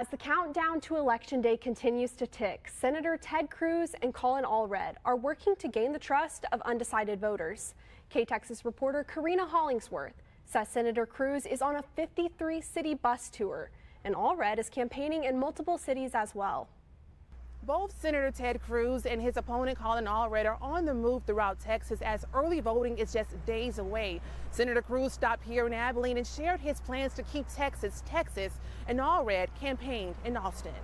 As the countdown to Election Day continues to tick, Senator Ted Cruz and Colin Allred are working to gain the trust of undecided voters. K-Texas reporter Karina Hollingsworth says Senator Cruz is on a 53 city bus tour, and Allred is campaigning in multiple cities as well. Both Senator Ted Cruz and his opponent Colin Allred are on the move throughout Texas as early voting is just days away. Senator Cruz stopped here in Abilene and shared his plans to keep Texas Texas, and Allred campaigned in Austin.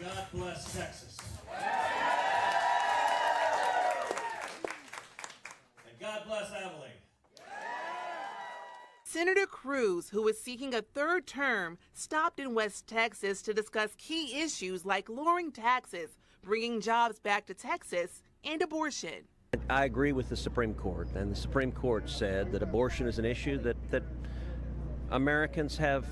God bless Texas. And God bless Abilene. Senator Cruz, who is seeking a third term, stopped in West Texas to discuss key issues like lowering taxes, bringing jobs back to Texas, and abortion. I agree with the Supreme Court, and the Supreme Court said that abortion is an issue that, that Americans have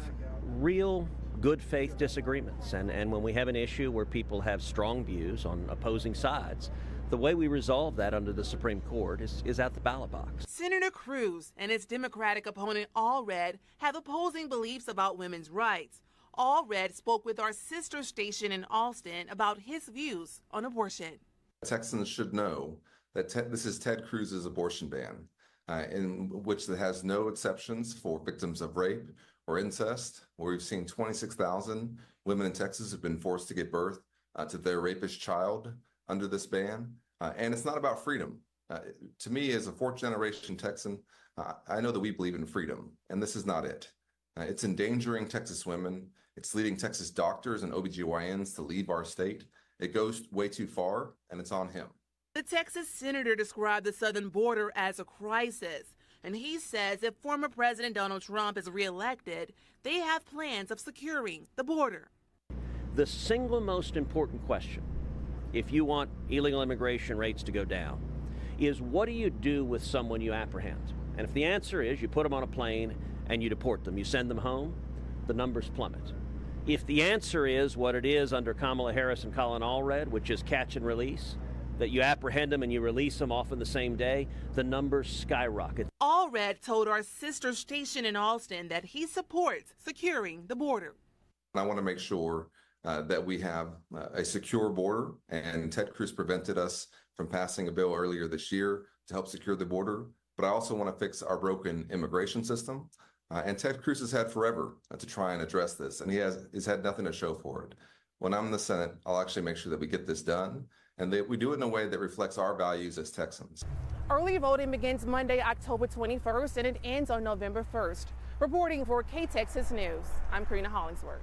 real good faith disagreements. And, and when we have an issue where people have strong views on opposing sides, the way we resolve that under the Supreme Court is, is at the ballot box. Senator Cruz and his Democratic opponent Allred have opposing beliefs about women's rights. Allred spoke with our sister station in Austin about his views on abortion. Texans should know that te- this is Ted Cruz's abortion ban, uh, in which that has no exceptions for victims of rape or incest, where we've seen 26,000 women in Texas have been forced to give birth uh, to their rapist child under this ban. Uh, and it's not about freedom. Uh, to me, as a fourth generation Texan, uh, I know that we believe in freedom, and this is not it. Uh, it's endangering Texas women. It's leading Texas doctors and OBGYNs to leave our state. It goes way too far, and it's on him. The Texas senator described the southern border as a crisis. And he says if former President Donald Trump is reelected, they have plans of securing the border. The single most important question if you want illegal immigration rates to go down, is what do you do with someone you apprehend? And if the answer is you put them on a plane and you deport them, you send them home, the numbers plummet. If the answer is what it is under Kamala Harris and Colin Allred, which is catch and release, that you apprehend them and you release them often the same day, the numbers skyrocket. Allred told our sister station in Austin that he supports securing the border. I want to make sure uh, that we have uh, a secure border, and Ted Cruz prevented us from passing a bill earlier this year to help secure the border. But I also want to fix our broken immigration system. Uh, and Ted Cruz has had forever uh, to try and address this, and he has he's had nothing to show for it. When I'm in the Senate, I'll actually make sure that we get this done and that we do it in a way that reflects our values as Texans. Early voting begins Monday, October 21st, and it ends on November 1st. Reporting for K Texas News, I'm Karina Hollingsworth.